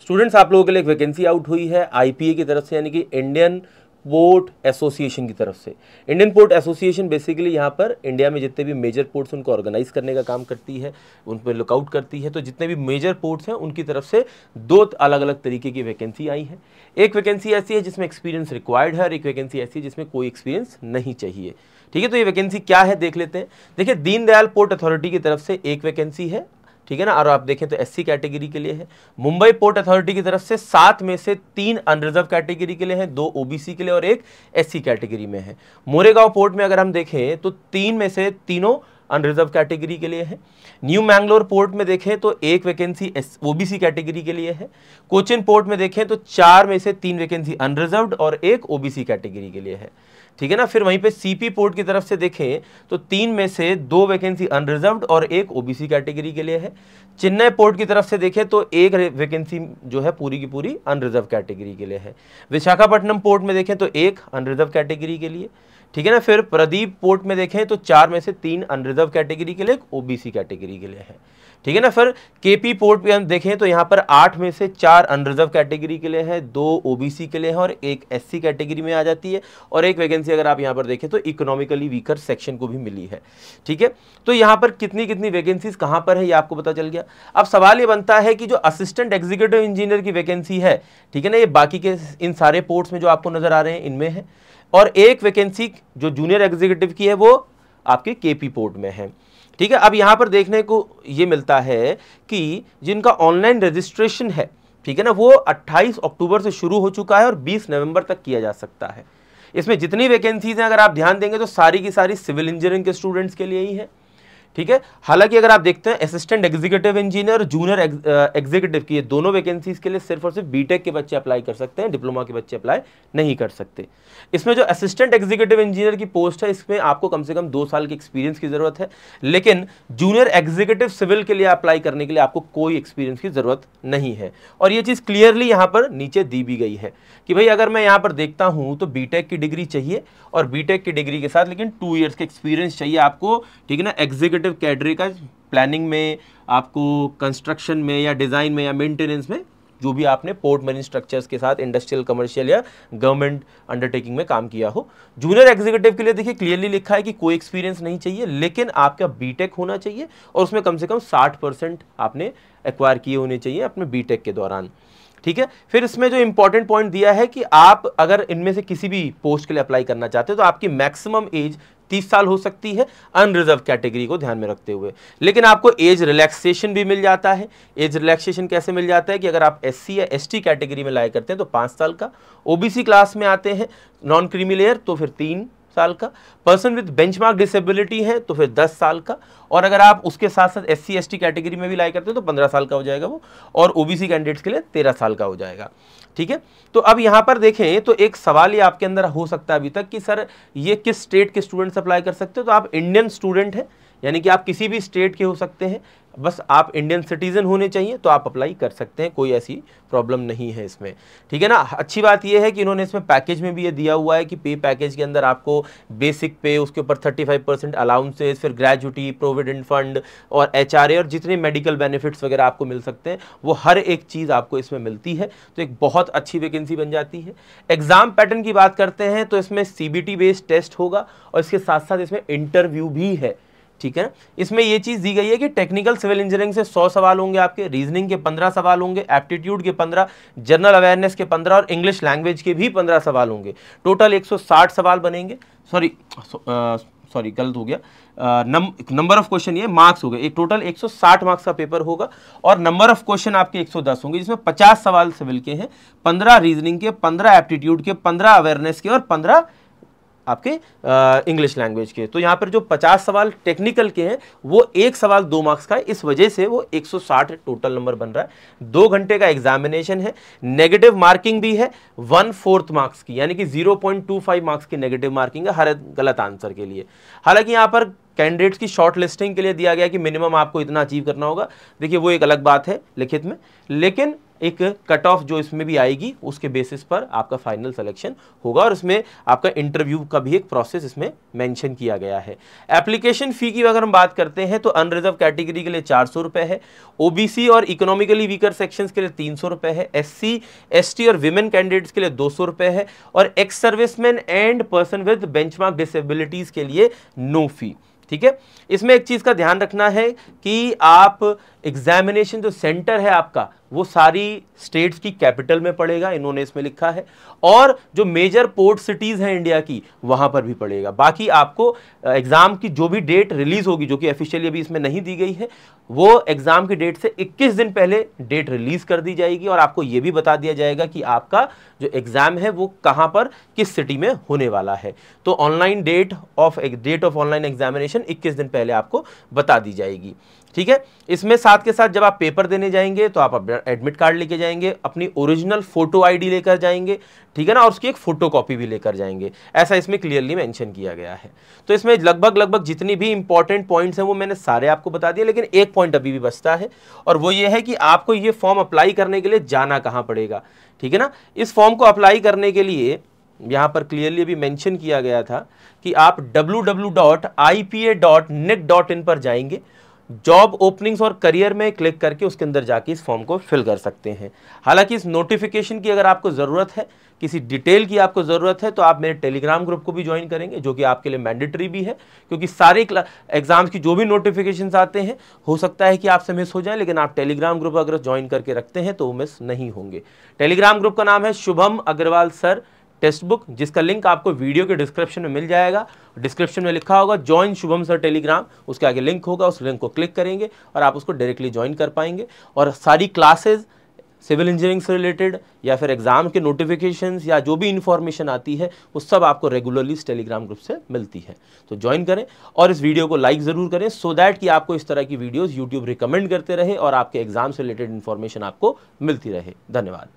Students, आप लोगों के लिए एक वैकेंसी आउट हुई है आईपीए की तरफ़ से, यानी कि इंडियन पोर्ट एसोसिएशन की तरफ़ से। इंडियन पोर्ट एसोसिएशन बेसिकली यहाँ पर इंडिया में जितने भी मेजर पोर्ट्स उनको ऑर्गेनाइज करने का काम करती है, उन पर लुकआउट करती है। तो जितने भी मेजर पोर्ट्स हैं, उनकी तरफ़ से दो अलग अलग तरीके की वैकेंसी आई है। एक वैकेंसी ऐसी है जिसमें एक्सपीरियंस रिक्वायर्ड है, और एक वैकेंसी ऐसी है जिसमें कोई एक्सपीरियंस नहीं चाहिए। ठीक है तो ये वैकेंसी क्या है, देख लेते हैं। देखिए, दीनदयाल पोर्ट अथॉरिटी की तरफ़ से एक वैकेंसी है ठीक है ना? और आप देखें तो एससी कैटेगरी के लिए है। मुंबई पोर्ट अथॉरिटी की तरफ़ से सात में से तीन अनरिजर्व कैटेगरी के लिए हैं, दो ओबीसी के लिए और एक एससी कैटेगरी में है। मोरेगांव पोर्ट में अगर हम देखें तो तीन में से तीनों अनरिजर्व कैटेगरी के लिए है। न्यू मैंगलोर पोर्ट में देखें तो एक वैकेंसी ओबीसी कैटेगरी के लिए है। कोचिन पोर्ट में देखें तो चार में से तीन वैकेंसी अनरिजर्व और एक ओबीसी कैटेगरी के लिए है। ठीक है ना? फिर वहीं पे सीपी पोर्ट की तरफ़ से देखें तो तीन में से दो वैकेंसी अनरिजर्व और एक ओबीसी कैटेगरी के लिए है। चेन्नई पोर्ट की तरफ़ से देखें तो एक वैकेंसी जो है पूरी की पूरी अनरिजर्व कैटेगरी के लिए है। विशाखापट्टनम पोर्ट में देखें तो एक अनरिजर्व कैटेगरी के लिए। ठीक है ना? फिर प्रदीप पोर्ट में देखें तो चार में से तीन अनरिजर्व कैटेगरी के लिए ओबीसी कैटेगरी के लिए है। ठीक है ना? फिर केपी पोर्ट पे हम देखें तो यहाँ पर आठ में से चार अनरिजर्व कैटेगरी के लिए है, दो ओबीसी के लिए है और एक एससी कैटेगरी में आ जाती है और एक वैकेंसी अगर आप यहाँ पर देखें तो इकोनॉमिकली वीकर सेक्शन को भी मिली है। ठीक है? तो यहाँ पर कितनी कितनी वैकेंसीज कहाँ पर है ये आपको पता चल गया। अब सवाल ये बनता है कि जो असिस्टेंट एग्जीक्यूटिव इंजीनियर की वैकेंसी है, ठीक है ना? ये बाकी के इन सारे पोर्ट्स में जो आपको नज़र आ रहे हैं, इनमें है। और एक वैकेंसी जो जूनियर एग्जीक्यूटिव की है वो आपके केपी पोर्ट में है। ठीक है, अब यहाँ पर देखने को ये मिलता है कि जिनका ऑनलाइन रजिस्ट्रेशन है, ठीक है ना, वो 28 अक्टूबर से शुरू हो चुका है और 20 नवंबर तक किया जा सकता है। इसमें जितनी वैकेंसीज हैं, अगर आप ध्यान देंगे तो सारी की सारी सिविल इंजीनियरिंग के स्टूडेंट्स के लिए ही है। ठीक है? हालाँकि अगर आप देखते हैं assistant executive engineer junior executive की ये दोनों वैकेंसीज के लिए सिर्फ़ और सिर्फ़ बीटेक के बच्चे अप्लाई कर सकते हैं डिप्लोमा के बच्चे अप्लाई नहीं कर सकते। इसमें जो असिस्टेंट एग्जीक्यूटिव इंजीनियर की पोस्ट है, इसमें आपको कम से कम दो साल की एक्सपीरियंस की ज़रूरत है। लेकिन जूनियर एग्जीक्यूटिव सिविल के लिए अप्लाई करने के लिए आपको कोई एक्सपीरियंस की ज़रूरत नहीं है। और ये चीज़ क्लियरली यहाँ पर नीचे दी भी गई है कि भाई अगर मैं यहाँ पर देखता हूँ तो बीटेक की डिग्री चाहिए और बीटेक की डिग्री के साथ लेकिन टू ईयर्स का एक्सपीरियंस चाहिए आपको, ठीक है ना एग्जीक्यूटिव कैडरी का प्लानिंग में, आपको कंस्ट्रक्शन में या डिज़ाइन में या मेंटेनेंस में जो भी आपने पोर्ट मरीन स्ट्रक्चर्स के साथ इंडस्ट्रियल कमर्शियल या गवर्नमेंट अंडरटेकिंग में काम किया हो। जूनियर एग्जीक्यूटिव के लिए देखिए क्लियरली लिखा है कि कोई एक्सपीरियंस नहीं चाहिए, लेकिन आपका बीटेक होना चाहिए और उसमें कम से कम साठ परसेंट आपने एक्वायर किए होने चाहिए अपने बीटेक के दौरान। ठीक है? फिर इसमें जो इंपॉर्टेंट पॉइंट दिया है कि आप अगर इनमें से किसी भी पोस्ट के लिए अप्लाई करना चाहते हो तो आपकी मैक्सिमम एज तीस साल हो सकती है अनरिजर्व कैटेगरी को ध्यान में रखते हुए। लेकिन आपको एज रिलैक्सेशन भी मिल जाता है। एज रिलैक्सेशन कैसे मिल जाता है कि अगर आप एससी या एसटी कैटेगरी में लाया करते हैं तो पाँच साल का। ओबीसी क्लास में आते हैं नॉन क्रीमी लेयर तो फिर तीन साल का। पर्सन विद बेंचमार्क डिसेबिलिटी है तो फिर 10 साल का। और अगर आप उसके साथ साथ एस सी कैटेगरी में भी लाई करते हो तो 15 साल का हो जाएगा वो। और ओबीसी कैंडिडेट्स के लिए 13 साल का हो जाएगा। ठीक है? तो अब यहाँ पर देखें तो एक सवाल ये आपके अंदर हो सकता है अभी तक कि, सर, ये किस स्टेट के स्टूडेंट्स अप्लाई कर सकते हो? तो आप इंडियन स्टूडेंट हैं। यानी कि आप किसी भी स्टेट के हो सकते हैं, बस आप इंडियन सिटीजन होने चाहिए तो आप अप्लाई कर सकते हैं, कोई ऐसी प्रॉब्लम नहीं है इसमें। ठीक है ना? अच्छी बात यह है कि इन्होंने इसमें पैकेज में भी ये दिया हुआ है कि पे पैकेज के अंदर आपको बेसिक पे उसके ऊपर 35 परसेंट अलाउंसेज फिर ग्रेजुटी प्रोविडेंट फंड और एचआरए और जितने मेडिकल बेनिफिट्स वगैरह आपको मिल सकते हैं, वो हर एक चीज़ आपको इसमें मिलती है तो एक बहुत अच्छी वैकेंसी बन जाती है। एग्ज़ाम पैटर्न की बात करते हैं तो इसमें सीबीटी बेस्ड टेस्ट होगा और इसके साथ साथ इसमें इंटरव्यू भी है। ठीक है? इसमें ये चीज़ दी गई है कि टेक्निकल सिविल इंजीनियरिंग से 100 सवाल होंगे आपके रीजनिंग के 15 सवाल होंगे एप्टीट्यूड के 15 जनरल अवेयरनेस के 15 और इंग्लिश लैंग्वेज के भी 15 सवाल होंगे। टोटल 160 सवाल बनेंगे। सॉरी सॉरी गलत हो गया। नंबर ऑफ़ क्वेश्चन ये मार्क्स हो गए। एक टोटल 160 मार्क्स का पेपर होगा और नंबर ऑफ़ क्वेश्चन आपके 110 होंगे, जिसमें 50 सवाल सिविल के हैं 15 रीजनिंग के 15 एप्टीट्यूड के 15 अवेयरनेस के और 15 आपके इंग्लिश लैंग्वेज के। तो यहाँ पर जो 50 सवाल टेक्निकल के हैं, वो एक सवाल दो मार्क्स का है। इस वजह से वो 160 टोटल नंबर बन रहा है। दो घंटे का एग्जामिनेशन है। नेगेटिव मार्किंग भी है। वन फोर्थ मार्क्स की, यानी कि 0.25 मार्क्स की नेगेटिव मार्किंग है हर गलत आंसर के लिए। हालाँकि यहाँ पर कैंडिडेट्स की शॉर्ट लिस्टिंग के लिए दिया गया कि मिनिमम आपको इतना अचीव करना होगा। देखिए, वो एक अलग बात है लिखित में। लेकिन एक कट ऑफ़ जो इसमें भी आएगी, उसके बेसिस पर आपका फाइनल सिलेक्शन होगा और इसमें आपका इंटरव्यू का भी एक प्रोसेस इसमें मेंशन किया गया है। एप्लीकेशन फ़ी की अगर हम बात करते हैं तो अनरिजर्व कैटेगरी के लिए चार सौ रुपए है ओबीसी और इकोनॉमिकली वीकर सेक्शन के लिए तीन सौ रुपए है एस सी एस टी और विमेन कैंडिडेट्स के लिए दो सौ रुपए है और ex serviceman and person with benchmark disabilities के लिए नो फ़ी ठीक है? इसमें एक चीज़ का ध्यान रखना है कि आप एग्जामिनेशन जो सेंटर है आपका वो सारी स्टेट्स की कैपिटल में पड़ेगा, इन्होंने इसमें लिखा है। और जो मेजर पोर्ट सिटीज़ हैं इंडिया की, वहाँ पर भी पड़ेगा। बाकी आपको एग्ज़ाम की जो भी डेट रिलीज़ होगी, जो कि ऑफिशियली अभी इसमें नहीं दी गई है, वो एग्ज़ाम की डेट से 21 दिन पहले डेट रिलीज़ कर दी जाएगी। और आपको ये भी बता दिया जाएगा कि आपका जो एग्ज़ाम है, वो कहाँ पर, किस सिटी में होने वाला है। तो online date of date of online examination इक्कीस दिन पहले आपको बता दी जाएगी। ठीक है? इसमें साथ के साथ जब आप पेपर देने जाएँगे तो आप एडमिट कार्ड लेके जाएँगे, अपनी ओरिजिनल फ़ोटो आईडी लेकर जाएँगे, ठीक है ना? और उसकी एक फ़ोटो कॉपी भी लेकर जाएँगे। ऐसा इसमें क्लियरली मेंशन किया गया है। तो इसमें लगभग लगभग जितनी भी इंपॉर्टेंट पॉइंट्स हैं, वो मैंने सारे आपको बता दिए, लेकिन एक पॉइंट अभी भी बचता है। और वो ये है कि आपको ये फॉर्म अप्लाई करने के लिए जाना कहाँ पड़ेगा, ठीक है ना? इस फॉर्म को अप्लाई करने के लिए यहाँ पर क्लियरली अभी मेंशन किया गया था कि आप www.ipa.nic.in पर जाएँगे। जॉब ओपनिंग्स और करियर में क्लिक करके उसके अंदर जाके इस फॉर्म को फिल कर सकते हैं। हालाँकि इस नोटिफिकेशन की अगर आपको ज़रूरत है, किसी डिटेल की आपको ज़रूरत है तो आप मेरे टेलीग्राम ग्रुप को भी ज्वाइन करेंगे, जो कि आपके लिए मैंडेटरी भी है, क्योंकि सारे एग्ज़ाम्स की जो भी नोटिफिकेशन आते हैं, हो सकता है कि आपसे मिस हो जाए, लेकिन आप टेलीग्राम ग्रुप अगर ज्वाइन करके रखते हैं तो वो मिस नहीं होंगे। टेलीग्राम ग्रुप का नाम है Shubham Agarwal sir. Text book, जिसका लिंक आपको वीडियो के डिस्क्रिप्शन में मिल जाएगा। डिस्क्रिप्शन में लिखा होगा ज्वाइन शुभम सर टेलीग्राम उसके आगे लिंक होगा, उस लिंक को क्लिक करेंगे और आप उसको डायरेक्टली ज्वाइन कर पाएँगे। और सारी क्लासेज सिविल इंजीनियरिंग से रिलेटेड या फिर एग्ज़ाम के नोटिफिकेशंस या जो भी इन्फॉर्मेशन आती है, वो सब आपको रेगुलरली इस टेलीग्राम ग्रुप से मिलती है। तो ज्वाइन करें और इस वीडियो को लाइक ज़रूर करें सो so दैट कि आपको इस तरह की वीडियोस यूट्यूब रिकमेंड करते रहे और आपके एग्ज़ाम से रिलेटेड इन्फॉर्मेशन आपको मिलती रहे। धन्यवाद।